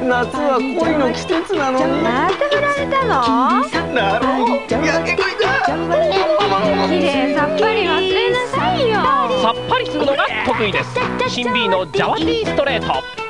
夏は恋の季節なのに。また振られたの？なるやけ食いだ綺麗。さっぱり忘れなさいよ。さっぱりするのが得意です。新 B のジャワティーストレート。